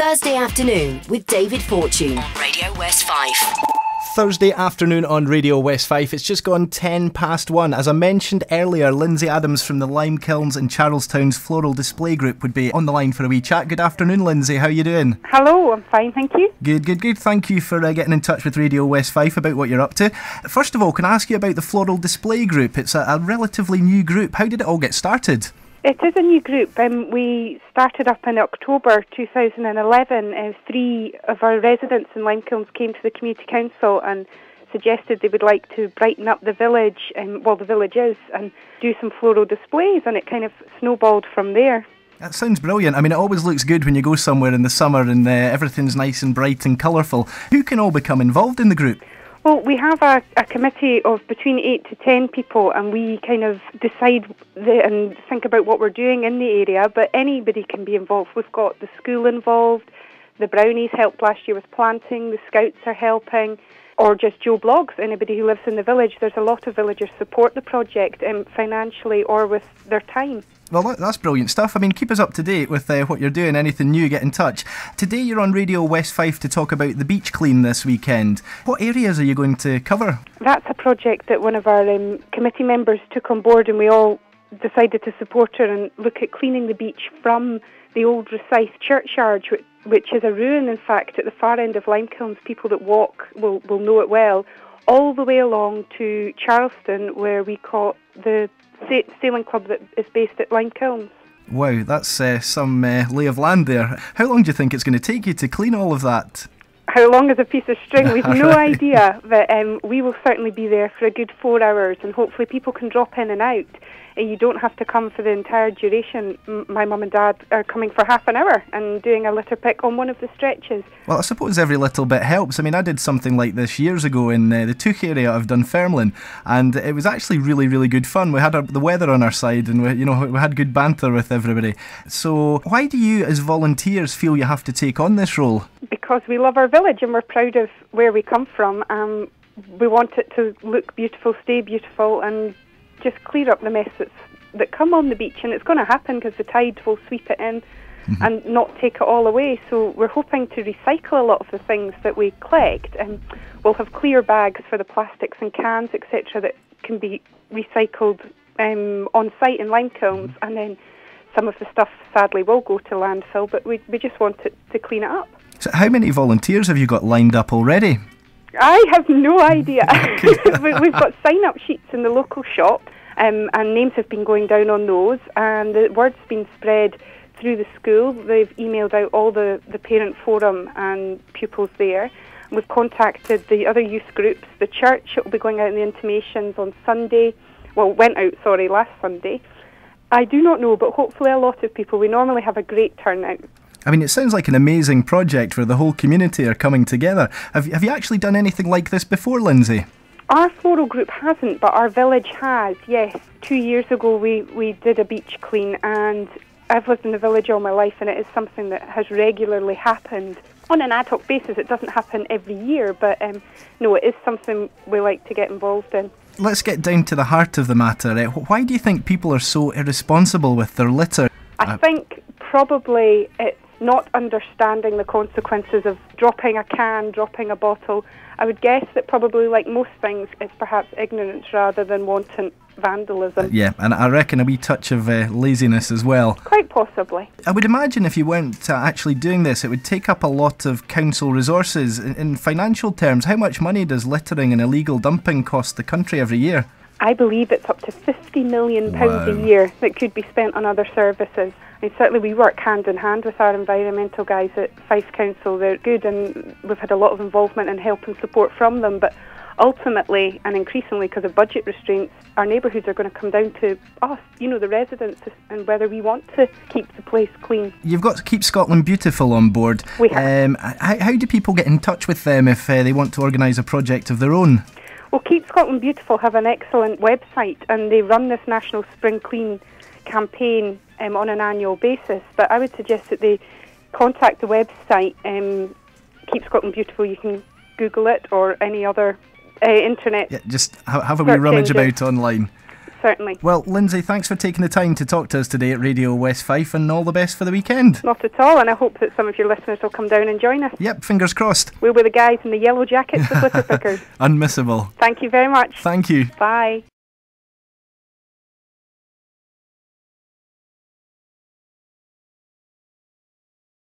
Thursday afternoon with David Fortune. Radio West Fife. Thursday afternoon on Radio West Fife. It's just gone 10 past 1. As I mentioned earlier, Lynsey Adams from the Limekilns in Charlestown's Floral Display Group would be on the line for a wee chat. Good afternoon, Lynsey. How are you doing? Hello, I'm fine, thank you. Good, good, good. Thank you for uh, getting in touch with Radio West Fife about what you're up to. First of all, can I ask you about the Floral Display Group? It's a, a relatively new group. How did it all get started? It is a new group. Um, we started up in October 2011. Uh, three of our residents in Limekilns came to the community council and suggested they would like to brighten up the village, um, well, the village is, and do some floral displays, and it kind of snowballed from there. That sounds brilliant. I mean, it always looks good when you go somewhere in the summer and uh, everything's nice and bright and colourful. Who can all become involved in the group? Well, we have a, a committee of between eight to ten people, and we kind of decide the, and think about what we're doing in the area. But anybody can be involved. We've got the school involved. The Brownies helped last year with planting. The Scouts are helping, or just Joe Bloggs. Anybody who lives in the village. There's a lot of villagers support the project um, financially or with their time. Well, that's brilliant stuff. I mean, keep us up to date with uh, what you're doing. Anything new, get in touch. Today, you're on Radio West Fife to talk about the beach clean this weekend. What areas are you going to cover? That's a project that one of our um, committee members took on board, and we all decided to support her and look at cleaning the beach from the old Rosyth churchyard, which, which is a ruin, in fact, at the far end of Limekilns. People that walk will, will know it well, all the way along to Charlestown, where we caught the sailing club that is based at Limekilns. Wow, that's uh, some uh, lay of land there. How long do you think it's going to take you to clean all of that? How long is a piece of string? We've no idea, but um, we will certainly be there for a good four hours, and hopefully people can drop in and out and you don't have to come for the entire duration. My mum and dad are coming for half an hour and doing a litter pick on one of the stretches. Well, I suppose every little bit helps. I mean, I did something like this years ago in uh, the Touch area of Dunfermline, and it was actually really, really good fun. We had our, the weather on our side, and we, you know, we had good banter with everybody. So, why do you, as volunteers, feel you have to take on this role? Because we love our village and we're proud of where we come from. Um, we want it to look beautiful, stay beautiful, and just clear up the mess that's, that come on the beach, and it's going to happen because the tide will sweep it in mm-hmm. and not take it all away. So we're hoping to recycle a lot of the things that we collect, and we'll have clear bags for the plastics and cans, etc., that can be recycled um, on site in Limekilns, mm-hmm. and then some of the stuff sadly will go to landfill, but we, we just want it to clean it up. So, how many volunteers have you got lined up already? I have no idea. We've got sign up sheets in the local shop, um, and names have been going down on those, and the word's been spread through the school. They've emailed out all the, the parent forum and pupils there. We've contacted the other youth groups. The church it will be going out in the intimations on Sunday. Well, went out, sorry, last Sunday. I do not know, but hopefully a lot of people. We normally have a great turnout. I mean, it sounds like an amazing project where the whole community are coming together. Have, have you actually done anything like this before, Lynsey? Our floral group hasn't, but our village has, yes. Two years ago, we, we did a beach clean, and I've lived in the village all my life, and it is something that has regularly happened on an ad hoc basis. It doesn't happen every year, but um, no, it is something we like to get involved in. Let's get down to the heart of the matter. Eh? Why do you think people are so irresponsible with their litter? I think probably it's not understanding the consequences of dropping a can, dropping a bottle. I would guess that probably, like most things, it's perhaps ignorance rather than wanton vandalism. Uh, yeah, and I reckon a wee touch of uh, laziness as well. Quite possibly. I would imagine if you weren't uh, actually doing this, it would take up a lot of council resources. In, in financial terms, how much money does littering and illegal dumping cost the country every year? I believe it's up to £50 million wow. a year that could be spent on other services. And certainly we work hand in hand with our environmental guys at Fife Council. They're good and we've had a lot of involvement and help and support from them. But ultimately and increasingly because of budget restraints, our neighbourhoods are going to come down to us, you know, the residents, and whether we want to keep the place clean. You've got to keep Scotland Beautiful on board. We have. Um, how, how, do people get in touch with them if uh, they want to organise a project of their own? Well, Keep Scotland Beautiful have an excellent website and they run this National Spring Clean campaign um, on an annual basis. But I would suggest that they contact the website, um, Keep Scotland Beautiful. You can Google it or any other uh, internet. Yeah, just have, have a wee rummage about online. certainly. Well, Lynsey, thanks for taking the time to talk to us today at Radio West Fife, and all the best for the weekend. Not at all, and I hope that some of your listeners will come down and join us. Yep, fingers crossed. We'll be the guys in the yellow jackets, the litter pickers. Unmissable. Thank you very much. Thank you. Bye.